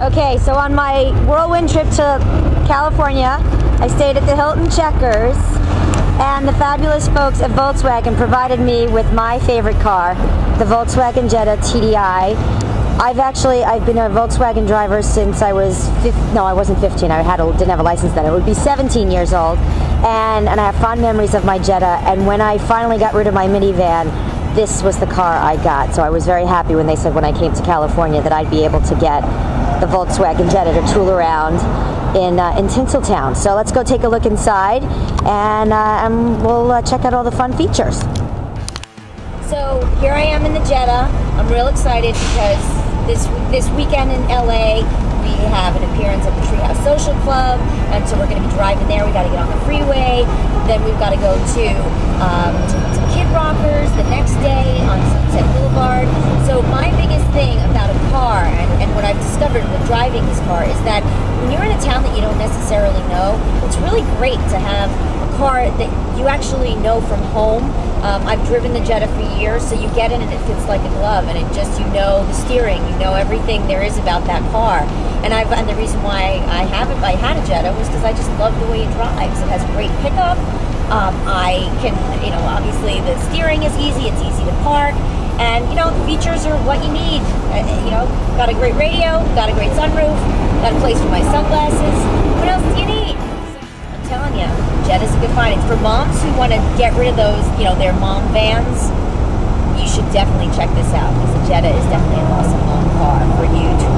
Okay, so on my whirlwind trip to California, I stayed at the Hilton Checkers, and the fabulous folks at Volkswagen provided me with my favorite car, the Volkswagen Jetta TDI. I've actually I've been a Volkswagen driver since I was no I wasn't 15 I had a, didn't have a license then it would be 17 years old and and I have fond memories of my Jetta and when I finally got rid of my minivan this was the car I got so I was very happy when they said when I came to California that I'd be able to get the Volkswagen Jetta to tool around in, uh, in Tinseltown. So let's go take a look inside and, uh, and we'll uh, check out all the fun features. So here I am in the Jetta. I'm real excited because this this weekend in LA we have an appearance at the Treehouse Social Club, and so we're going to be driving there. We got to get on the freeway. Then we've got to go to um, Kid Rockers the next day on Sunset Boulevard. So my biggest thing about a car, and, and what I've this car, is that when you're in a town that you don't necessarily know, it's really great to have a car that you actually know from home. Um, I've driven the Jetta for years, so you get in and it fits like a glove, and it just you know the steering, you know everything there is about that car. And I've and the reason why I have it, I had a Jetta was because I just love the way it drives. It has great pickup. Um, I can, you know, obviously the steering is easy. It's easy to park. And you know, the features are what you need. Uh, you know, got a great radio, got a great sunroof, got a place for my sunglasses. What else do you need? I'm telling you, Jetta's a good find. It's for moms who want to get rid of those, you know, their mom vans. You should definitely check this out because the Jetta is definitely an awesome mom car for you to